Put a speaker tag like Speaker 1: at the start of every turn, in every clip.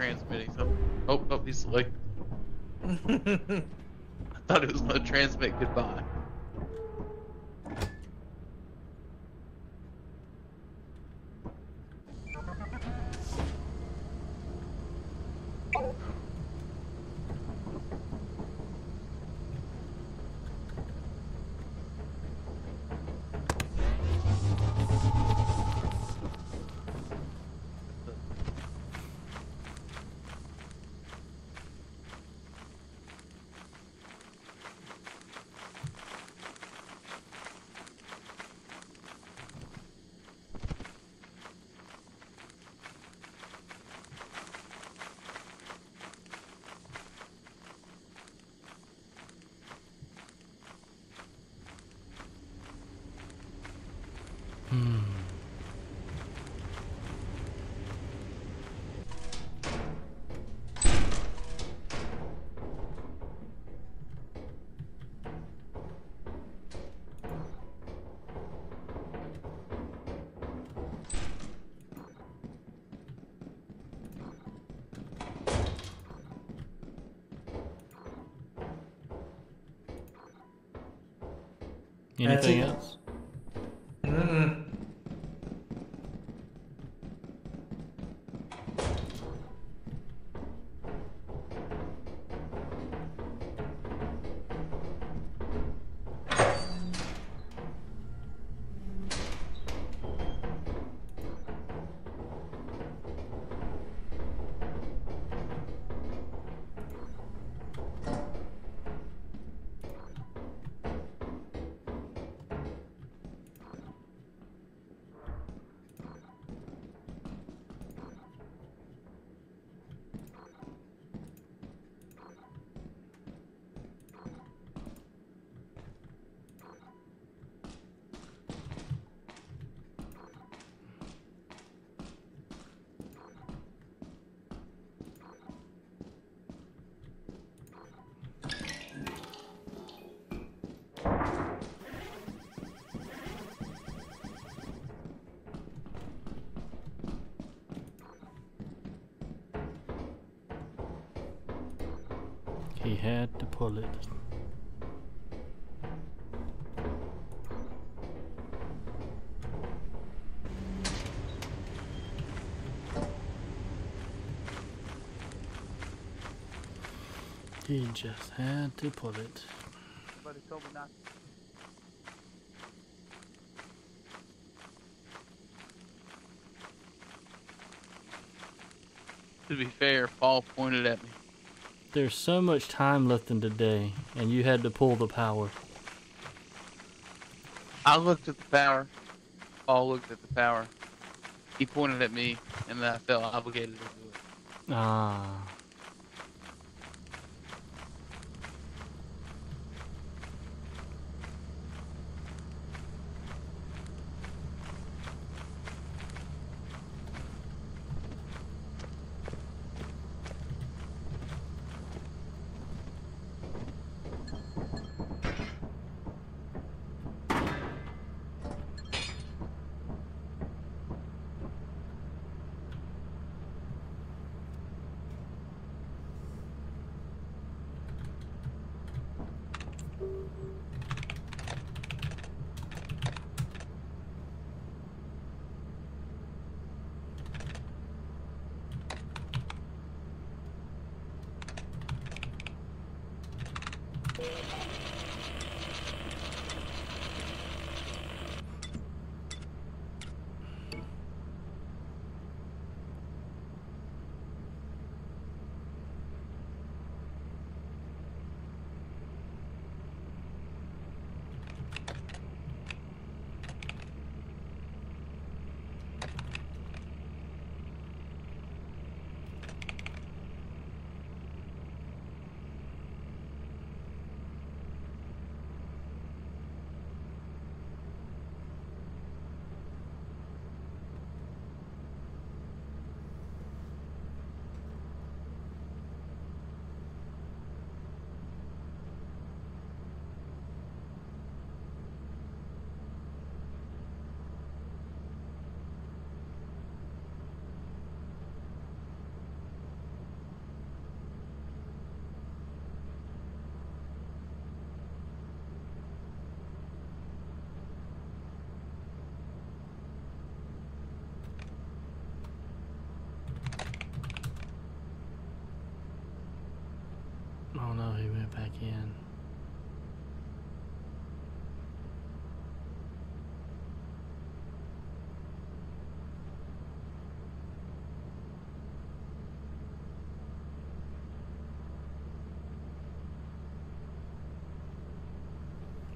Speaker 1: transmitting something. Oh, oh, he's like. I thought it was going to transmit goodbye.
Speaker 2: Anything else? Had to pull it. He just had to pull it.
Speaker 1: Somebody told me not. To be fair, Paul pointed at me.
Speaker 2: There's so much time left in today, and you had to pull the power.
Speaker 1: I looked at the power. Paul looked at the power. He pointed at me, and then I felt obligated to do it.
Speaker 2: Ah.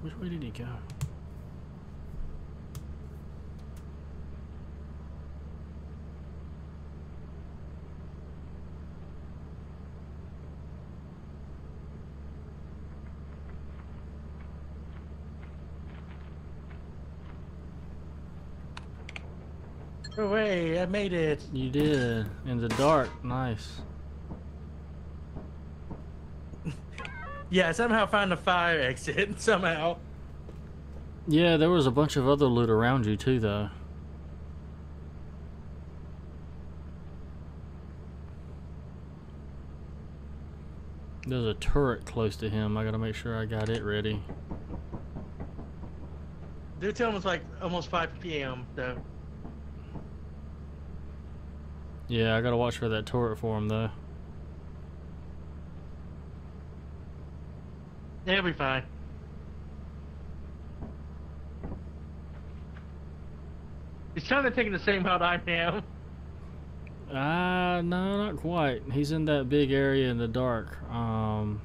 Speaker 2: Which way did he go?
Speaker 3: Hooray, I made it.
Speaker 2: You did. In the dark. Nice.
Speaker 3: Yeah, somehow found a fire exit. Somehow.
Speaker 2: Yeah, there was a bunch of other loot around you too, though. There's a turret close to him. I gotta make sure I got it ready.
Speaker 3: They're telling it's like almost 5 p.m. though.
Speaker 2: Yeah, I gotta watch for that turret for him, though.
Speaker 3: He'll be fine. He's kind of taking the same route I am.
Speaker 2: Ah, no, not quite. He's in that big area in the dark. Um.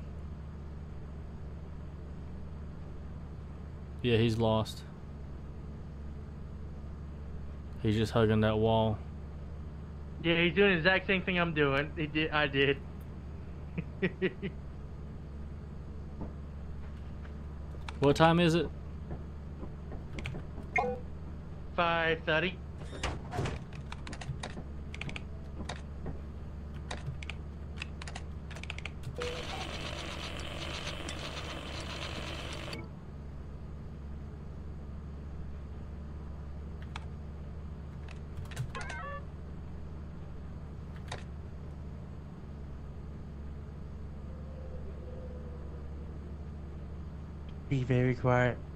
Speaker 2: Yeah, he's lost. He's just hugging that wall.
Speaker 3: Yeah, he's doing the exact same thing I'm doing. He did. I did.
Speaker 2: What time is it?
Speaker 3: 5.30. very quiet.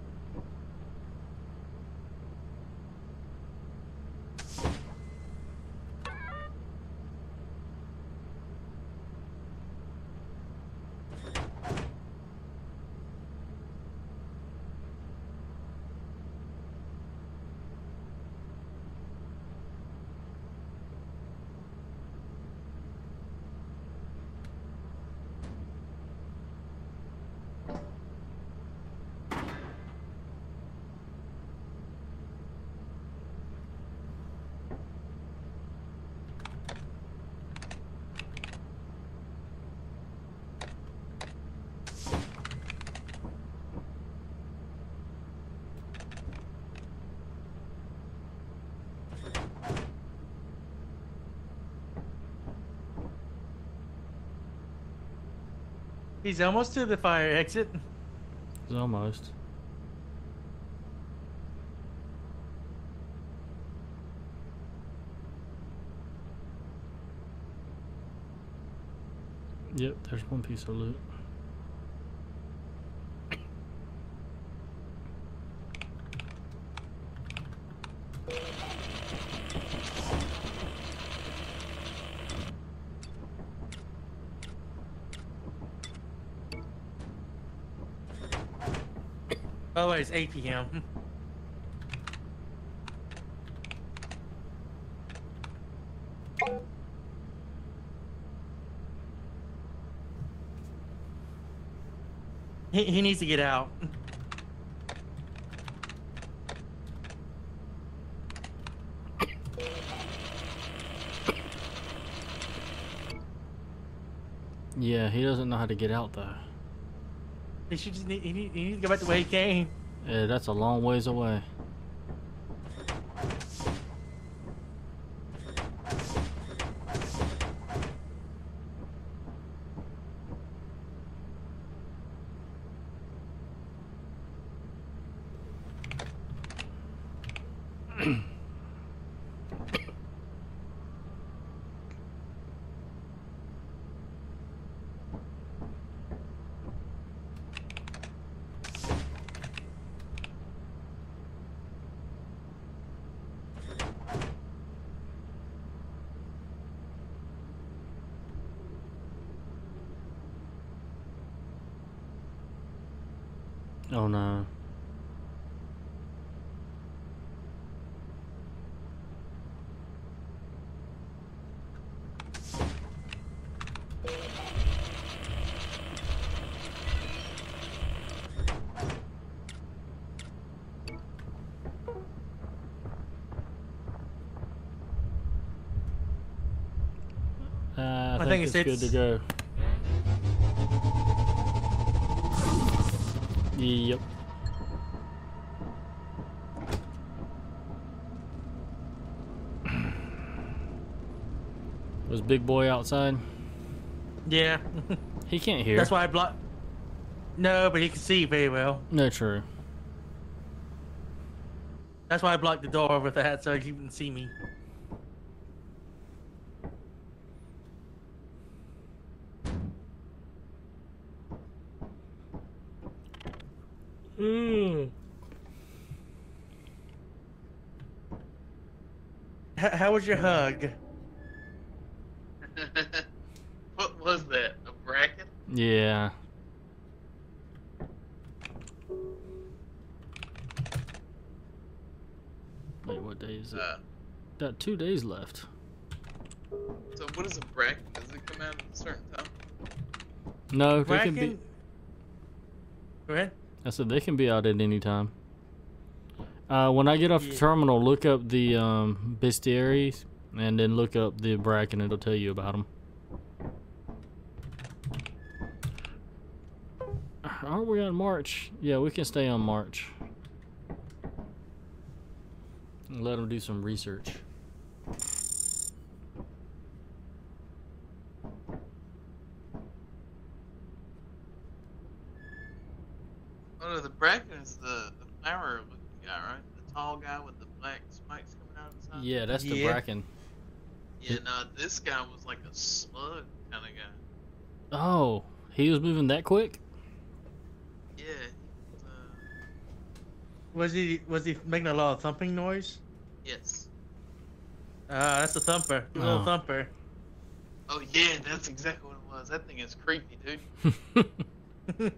Speaker 3: He's almost to the fire exit.
Speaker 2: He's almost. Yep, there's one piece of loot.
Speaker 3: It's 8 p.m. He, he needs to get out.
Speaker 2: Yeah, he doesn't know how to get out though.
Speaker 3: He should just need, he, need, he needs to go back the way he came.
Speaker 2: Yeah, that's a long ways away. Oh no. Think,
Speaker 3: it's-
Speaker 2: it's, good to go. Yep. Was Big Boy outside?
Speaker 3: Yeah.
Speaker 2: He can't hear.
Speaker 3: That's why I blocked. No, but he can see very well.
Speaker 2: No, true.
Speaker 3: That's why I blocked the door with that so he wouldn't see me.
Speaker 2: Mm.
Speaker 3: H- how was your hug?
Speaker 1: what was that? A bracket?
Speaker 2: Yeah. Wait, what day is it?
Speaker 1: Uh,
Speaker 2: Got two days left.
Speaker 1: so what is a bracket? Does it come out at a certain time?
Speaker 2: No, they can be.
Speaker 3: Go ahead.
Speaker 2: I said they can be out at any time. Uh, when I get off the terminal, look up the um, bestiaries and then look up the bracken. It'll tell you about them. Aren't we on March? Yeah, we can stay on March. And let them do some research.
Speaker 1: Oh no, the bracket is the, the flower looking guy, right? The tall guy with the black spikes coming out of his eye?
Speaker 2: Yeah, that's the
Speaker 3: Yeah.
Speaker 2: bracken.
Speaker 1: Yeah, no, this guy was like a slug kind of guy.
Speaker 2: Oh, he was moving that quick?
Speaker 1: Yeah. was, uh,
Speaker 3: Was he was he making a lot of thumping noise?
Speaker 1: yes.
Speaker 3: Uh, that's a thumper. A little
Speaker 2: Oh.
Speaker 3: thumper.
Speaker 1: Oh yeah, that's exactly what it was. That thing is creepy, dude.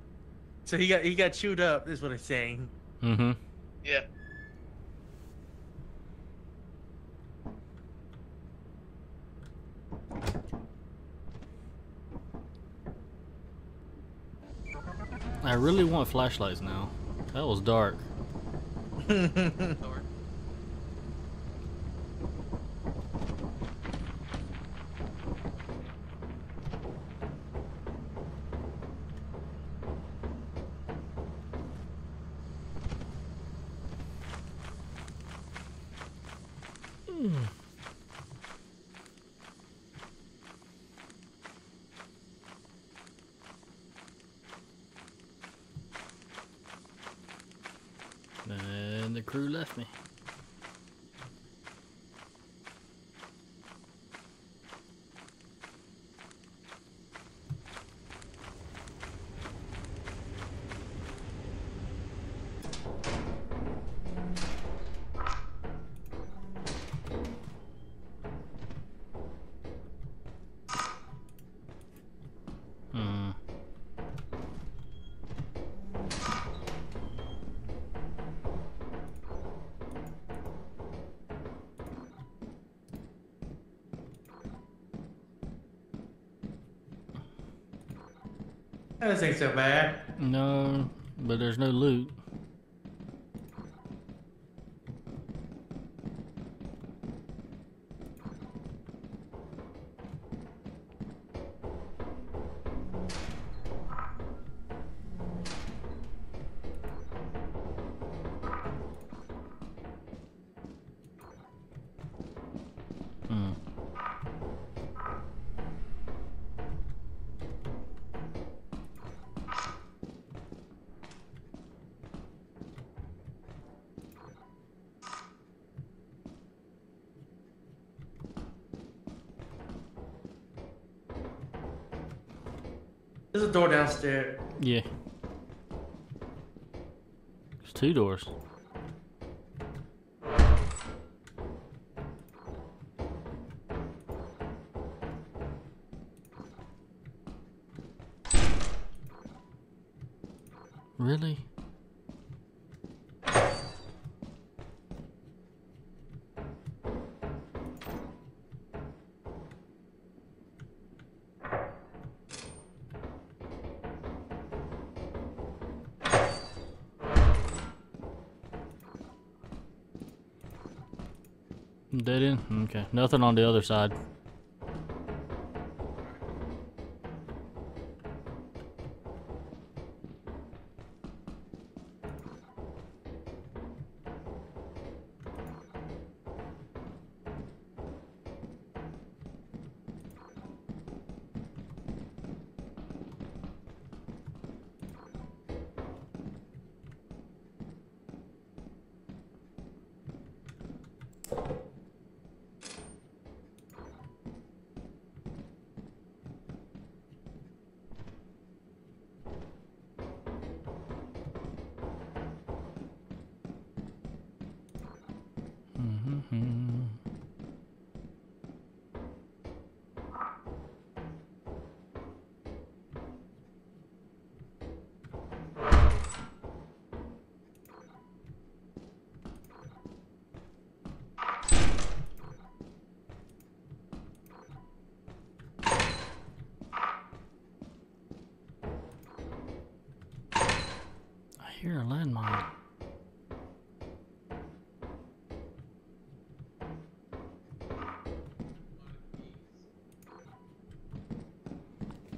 Speaker 3: so he got he got chewed up. Is what I'm saying.
Speaker 2: mm-hmm.
Speaker 1: Yeah.
Speaker 2: I really want flashlights now. That was dark.
Speaker 1: Sorry.
Speaker 2: And the crew left me. Hmm.
Speaker 3: Doesn't ain't so bad.
Speaker 2: No, but there's no loot.
Speaker 3: Door downstairs.
Speaker 2: Yeah. There's two doors. Dead end? Okay. Nothing on the other side.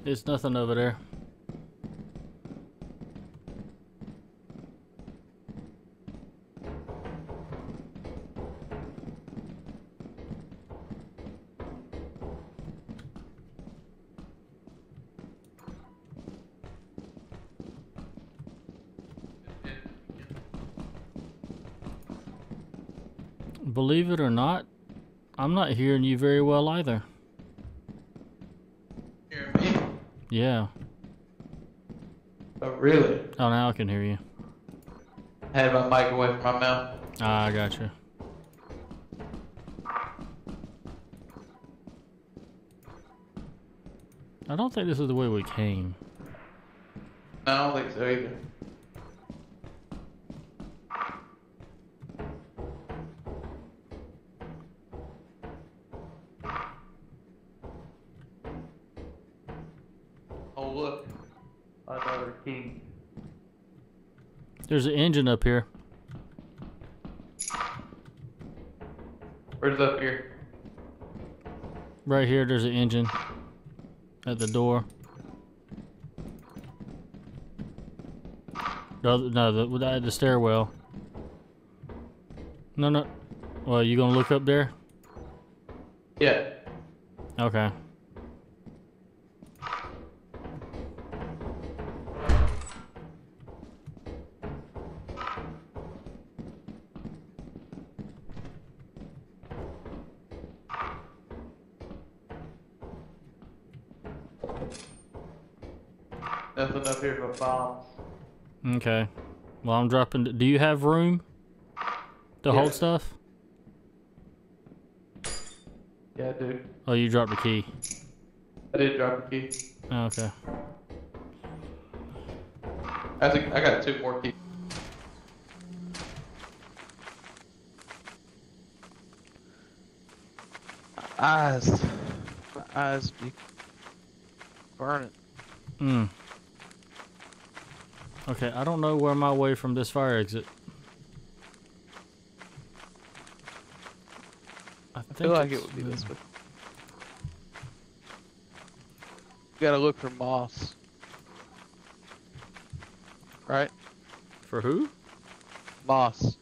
Speaker 2: There's nothing over there. Believe it or not, I'm not hearing you very well either. Yeah.
Speaker 1: Oh, really?
Speaker 2: Oh, now I can hear you.
Speaker 1: I had my mic away from my mouth.
Speaker 2: Ah, I got you. I don't think this is the way we came.
Speaker 1: I don't think so either.
Speaker 2: There's an engine up here.
Speaker 1: Where's up here?
Speaker 2: Right here, there's an engine at the door. No, no, the, the, the stairwell. No, no. Well, you gonna look up there?
Speaker 1: Yeah.
Speaker 2: Okay.
Speaker 1: Up here but bombs.
Speaker 2: Okay. Well, I'm dropping. Do you have room to
Speaker 1: Yeah.
Speaker 2: hold stuff?
Speaker 1: Yeah, dude.
Speaker 2: Oh, you dropped the key.
Speaker 1: I did drop the key.
Speaker 2: Oh, okay.
Speaker 1: I think I got two more keys. Eyes. My eyes be burning.
Speaker 2: Hmm. Okay, I don't know where my way from this fire exit. I,
Speaker 1: I
Speaker 2: think
Speaker 1: feel like it would be this way. You gotta look for moss. Right?
Speaker 2: For who?
Speaker 1: Moss.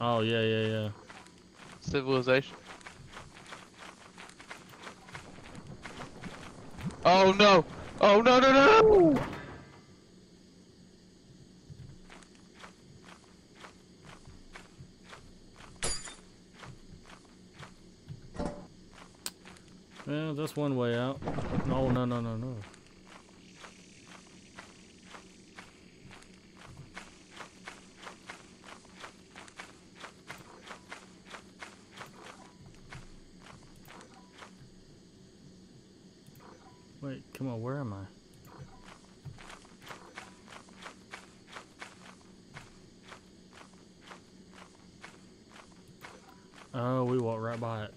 Speaker 2: Oh yeah, yeah, yeah.
Speaker 1: Civilization. Oh no! Oh no no no no!
Speaker 2: Yeah, that's one way out. No, no, no, no, no. Wait, come on, where am I? Oh, we walked right by it.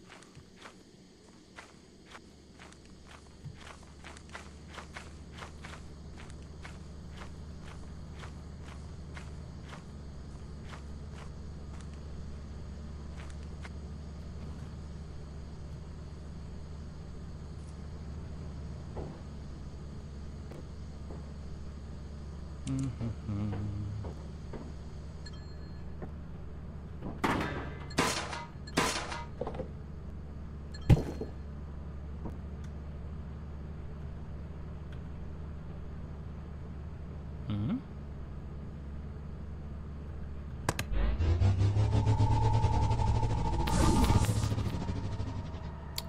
Speaker 2: Hmm?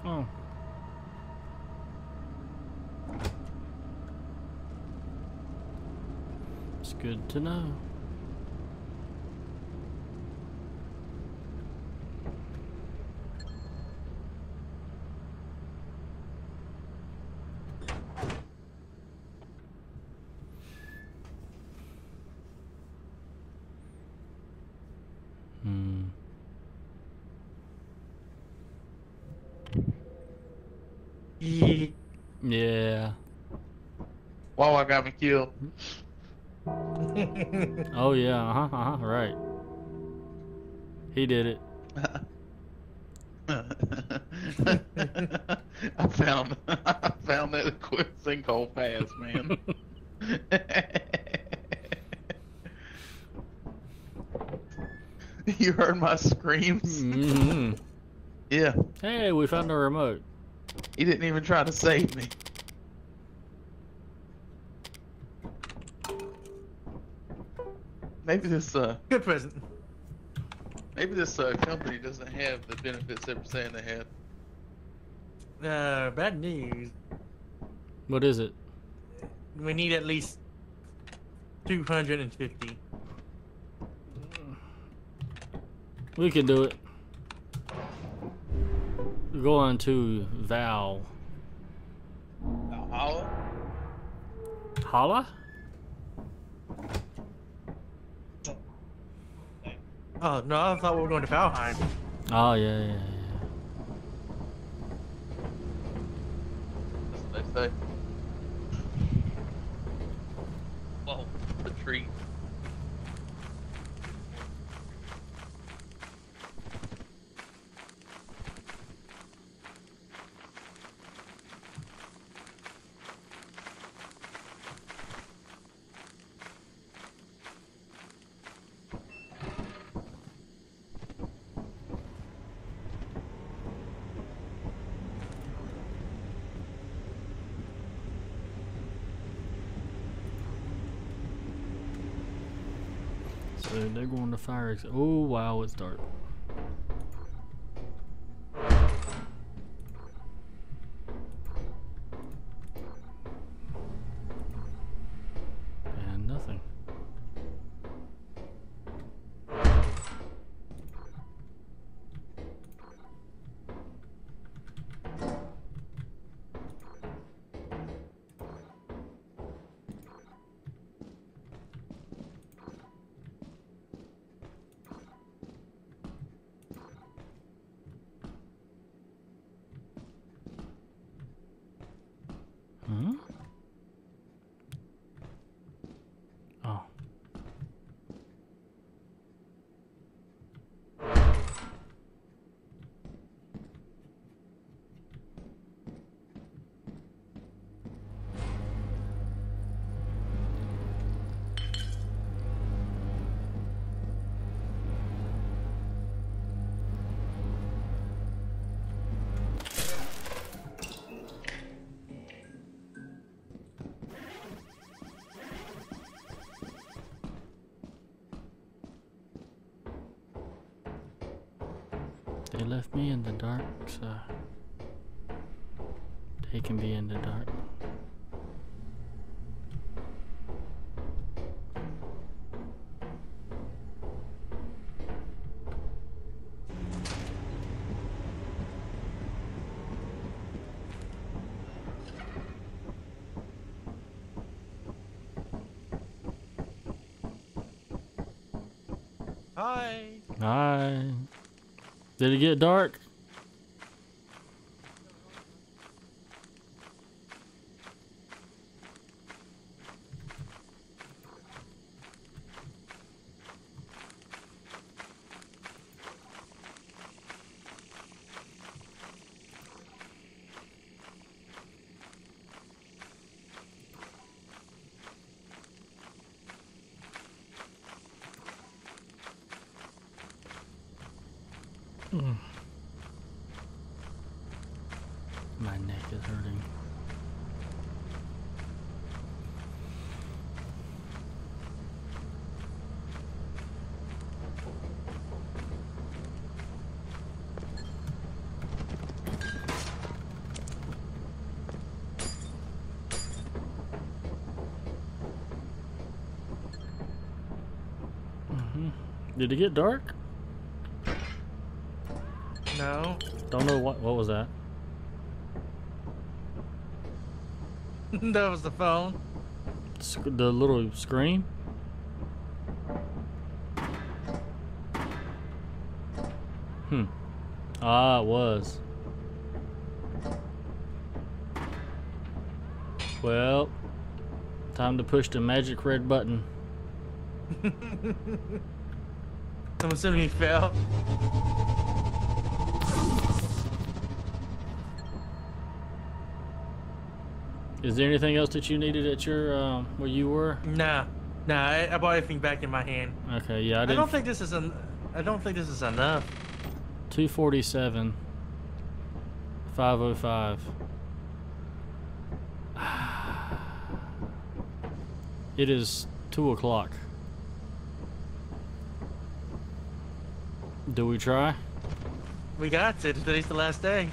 Speaker 2: Oh. It's good to know. Hmm. Yeah.
Speaker 1: Wawa got me killed.
Speaker 2: Oh yeah, uh huh, uh huh, right. He did it.
Speaker 1: I found I found that quick sinkhole fast, man. you heard my screams?
Speaker 2: hmm
Speaker 1: Yeah.
Speaker 2: Hey, we found a remote.
Speaker 1: He didn't even try to save me. Maybe this uh
Speaker 3: Good present.
Speaker 1: maybe this uh company doesn't have the benefits they were saying they had.
Speaker 3: Uh, bad news.
Speaker 2: What is it?
Speaker 3: We need at least 250.
Speaker 2: We can do it. Go on to Val.
Speaker 1: Valhalla?
Speaker 2: Holla?
Speaker 3: Oh, no, I thought we were going to Valheim.
Speaker 2: Oh yeah, yeah, yeah.
Speaker 1: That's what they say. Whoa, the tree.
Speaker 2: So exit. Oh wow, it's dark. They left me in the dark, so they can be in the dark.
Speaker 3: Hi.
Speaker 2: Hi. Did it get dark? My neck is hurting. Mhm. Did it get dark?
Speaker 3: No.
Speaker 2: Don't know what. What was that?
Speaker 3: that was the phone.
Speaker 2: Sc- the little screen? Hmm. Ah, it was. Well, time to push the magic red button.
Speaker 3: I'm assuming he fell.
Speaker 2: Is there anything else that you needed at your um, where you were?
Speaker 3: Nah, nah. I, I brought everything back in my hand.
Speaker 2: Okay, yeah, I
Speaker 3: I, don't think this is an. I don't think this is enough.
Speaker 2: 247 505 It is 2 o'clock. Do we try?
Speaker 3: We got to. Today's the last day.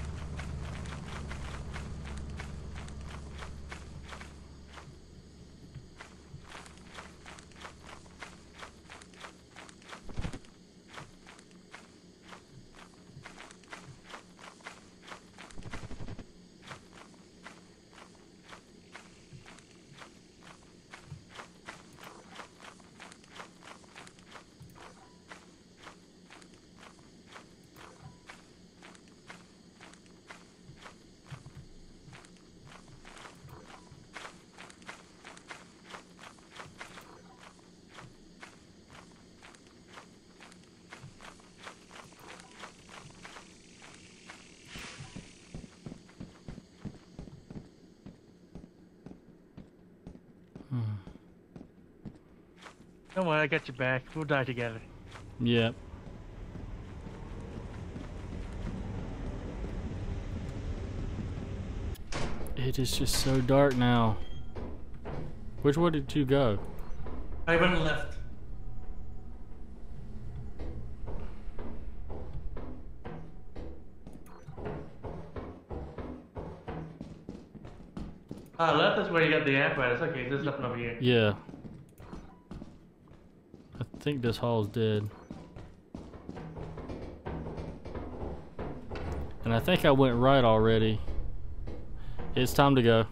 Speaker 3: Don't worry, I got you back. We'll die together.
Speaker 2: Yep. It is just so dark now. Which way did you go?
Speaker 3: I went left. Ah, left is where you got the apparatus. Okay, there's nothing over here.
Speaker 2: Yeah. I think this hall's dead. And I think I went right already. It's time to go.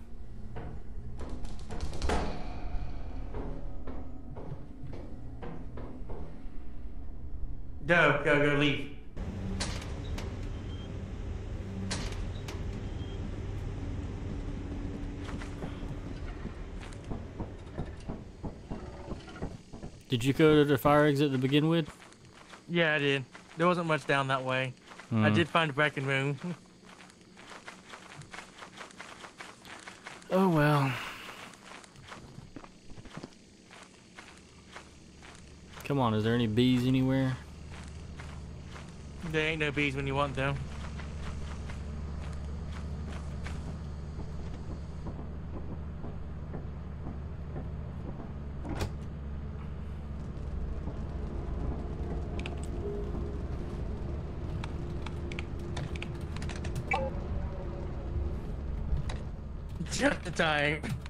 Speaker 3: Go, go, go, leave.
Speaker 2: Did you go to the fire exit to begin with?
Speaker 3: Yeah, I did. There wasn't much down that way. I
Speaker 2: Hmm.
Speaker 3: did find a bracken room.
Speaker 2: Oh well. Come on, is there any bees anywhere?
Speaker 3: there ain't no bees when you want them. Just the.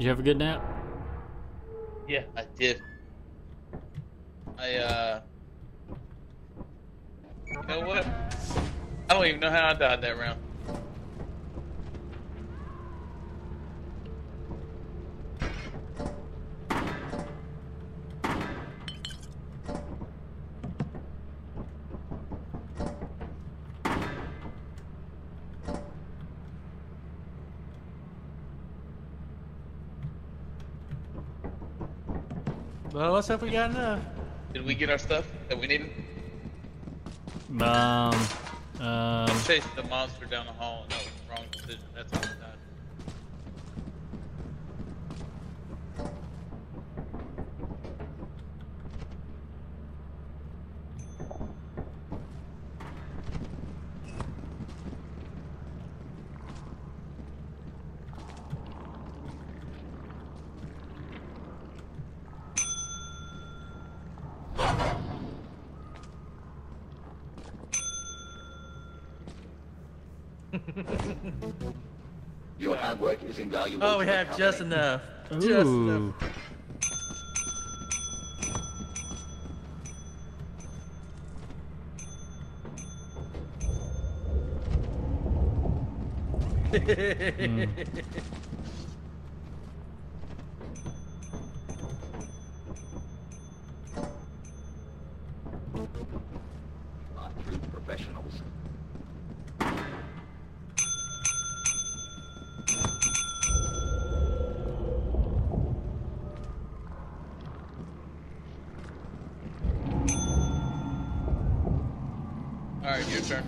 Speaker 2: Did you have a good nap?
Speaker 1: Yeah, I did. I uh. You know what? I don't even know how I died that round.
Speaker 3: Well, let's hope we got enough.
Speaker 1: Did we get our stuff that we needed?
Speaker 2: Um, um,
Speaker 1: Chased the monster down the hall, and that was the wrong decision. That's how I died.
Speaker 4: Your hard work is invaluable.
Speaker 3: Oh, we have just
Speaker 4: company.
Speaker 3: enough. Just
Speaker 2: Ooh.
Speaker 3: enough.
Speaker 4: Not true professionals.
Speaker 1: Alright, your turn.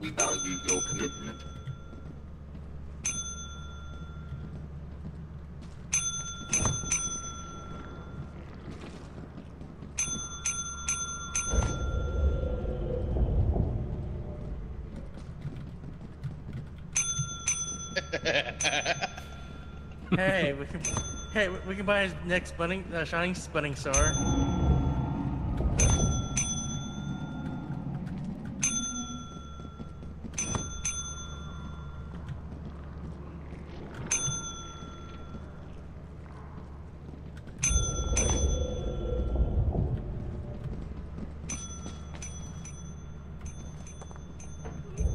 Speaker 4: We value your commitment.
Speaker 3: hey, we can, hey, we- can buy his next uh, shining spinning star.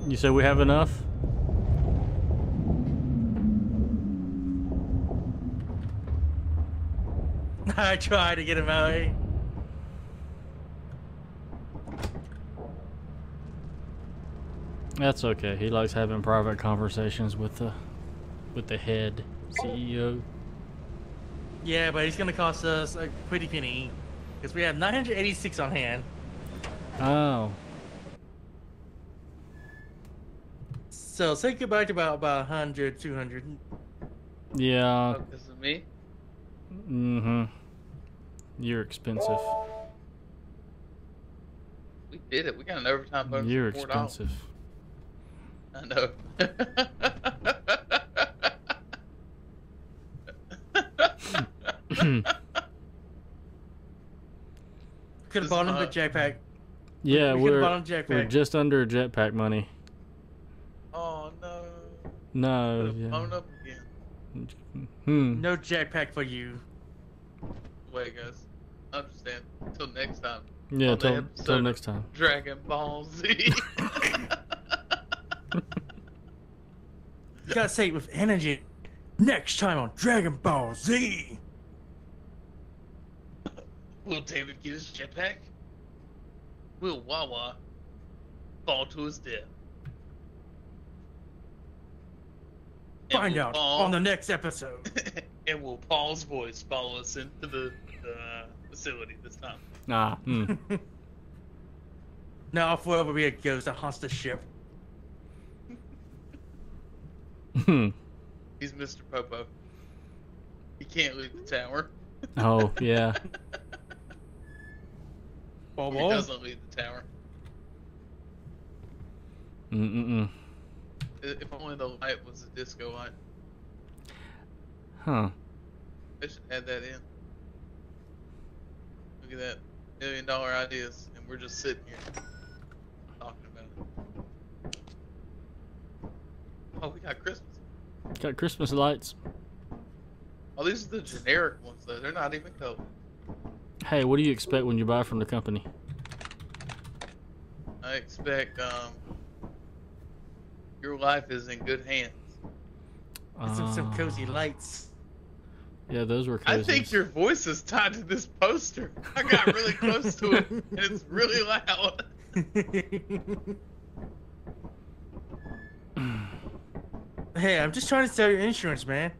Speaker 2: You said we have enough?
Speaker 3: I tried to get him out. eh?
Speaker 2: That's okay. He likes having private conversations with the with the head CEO.
Speaker 3: Yeah, but he's gonna cost us a pretty penny because we have 986 on hand.
Speaker 2: Oh.
Speaker 3: So say goodbye to about about 100, 200.
Speaker 2: Yeah.
Speaker 1: Oh, this is me?
Speaker 2: Mm-hmm. You're expensive.
Speaker 1: We did it. We got an overtime bonus.
Speaker 2: You're expensive.
Speaker 1: I know.
Speaker 3: Could have bought him
Speaker 1: is
Speaker 3: the jetpack.
Speaker 2: yeah,
Speaker 3: we
Speaker 2: we're,
Speaker 3: bought jetpack.
Speaker 2: we're just under jetpack money.
Speaker 1: oh no.
Speaker 2: No.
Speaker 1: Could've
Speaker 2: Yeah.
Speaker 1: Blown up again.
Speaker 2: Hmm.
Speaker 3: No jetpack for you.
Speaker 1: Wait, guys. Understand. Until next time.
Speaker 2: Yeah.
Speaker 1: on
Speaker 2: Till
Speaker 1: episode
Speaker 2: till next time.
Speaker 1: Dragon Ball Z.
Speaker 3: You gotta say it with energy. Next time on Dragon Ball Z.
Speaker 1: Will David get his jetpack? Will Wawa fall to his death?
Speaker 3: Find out
Speaker 1: Paul-
Speaker 3: on the next episode.
Speaker 1: and will Paul's voice follow us into the, the facility this time?
Speaker 2: Ah. Hmm.
Speaker 3: now I'll forever be a ghost that haunts the ship.
Speaker 2: Hmm.
Speaker 1: He's Mr. Popo. He can't leave the tower.
Speaker 2: oh yeah.
Speaker 3: Ball
Speaker 1: He
Speaker 3: ball.
Speaker 1: doesn't leave the tower.
Speaker 2: Mm-mm.
Speaker 1: I- If only the light was a disco light.
Speaker 2: Huh.
Speaker 1: They should add that in. Look at that. Million dollar ideas, and we're just sitting here talking about it. Oh, we got Christmas.
Speaker 2: Got Christmas lights.
Speaker 1: Oh, these are the generic ones, though. They're not even colored.
Speaker 2: Hey, what do you expect when you buy from the company?
Speaker 1: I expect um, your life is in good hands.
Speaker 3: some, some
Speaker 2: Uh,
Speaker 3: cozy lights.
Speaker 2: Yeah, those were cozy.
Speaker 1: I think your voice is tied to this poster. I got really close to it, and it's really loud.
Speaker 3: hey, I'm just trying to sell your insurance, man.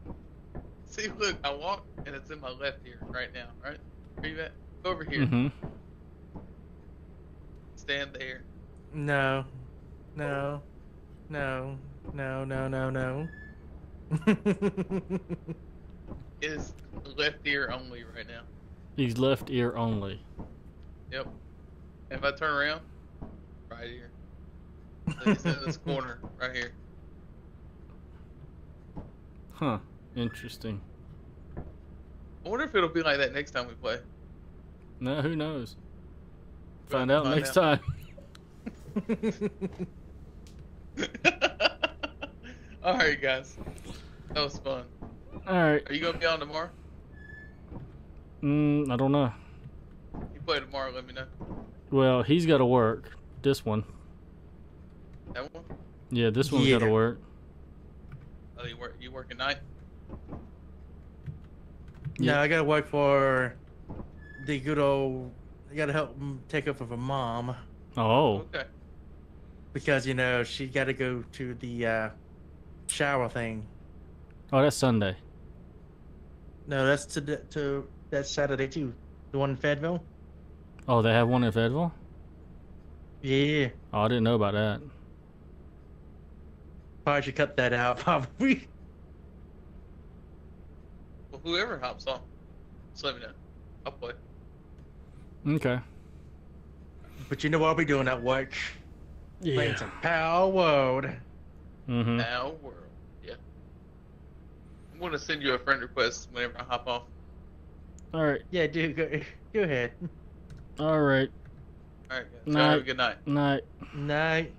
Speaker 1: See, look, I walk, and it's in my left ear right now, right? Where you at? Over here.
Speaker 2: Mm-hmm.
Speaker 1: Stand there.
Speaker 3: No, no, no, no, no, no, no.
Speaker 1: It is left ear only right now.
Speaker 2: He's left ear only.
Speaker 1: Yep. If I turn around, right here. So He's in this corner right here.
Speaker 2: Huh. Interesting.
Speaker 1: I wonder if it'll be like that next time we play.
Speaker 2: No, who knows?
Speaker 1: We'll
Speaker 2: Find out
Speaker 1: find
Speaker 2: next
Speaker 1: out.
Speaker 2: time.
Speaker 1: All right, guys. That was fun.
Speaker 2: All right.
Speaker 1: Are you gonna be on tomorrow?
Speaker 2: Mm, I don't know.
Speaker 1: You play tomorrow. Let me know.
Speaker 2: Well, he's got to work. This one.
Speaker 1: That one.
Speaker 2: Yeah, this one's got to work.
Speaker 1: Oh, you work. You work at night.
Speaker 2: Yeah.
Speaker 3: No, I gotta work for the good old. I gotta help m- take up for mom
Speaker 2: Oh.
Speaker 1: Okay.
Speaker 3: Because you know she gotta go to the uh, shower thing.
Speaker 2: Oh, that's Sunday.
Speaker 3: No, that's to to that's Saturday too. The one in Fayetteville.
Speaker 2: Oh, they have one in Fayetteville?
Speaker 3: Yeah,
Speaker 2: Oh, I didn't know about that.
Speaker 3: probably should cut that out. Probably.
Speaker 1: Well, whoever hops on, just let me know. I'll play.
Speaker 2: Okay.
Speaker 3: But you know what I'll be doing at work? Playing some Palworld.
Speaker 2: Mm-hmm.
Speaker 1: Now world. Yeah. I'm gonna send you a friend request whenever I hop off.
Speaker 2: All right.
Speaker 3: Yeah, dude. go, go ahead.
Speaker 2: All right.
Speaker 1: All right, guys.
Speaker 2: Night.
Speaker 1: Have a good night.
Speaker 2: Night.
Speaker 3: Night.